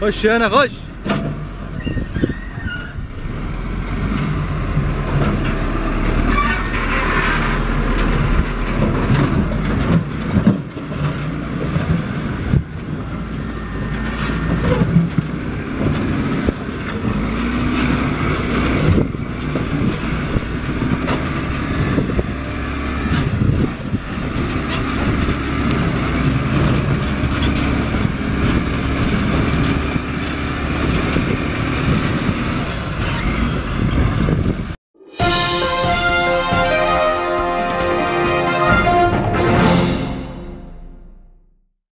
Roxana, Rox!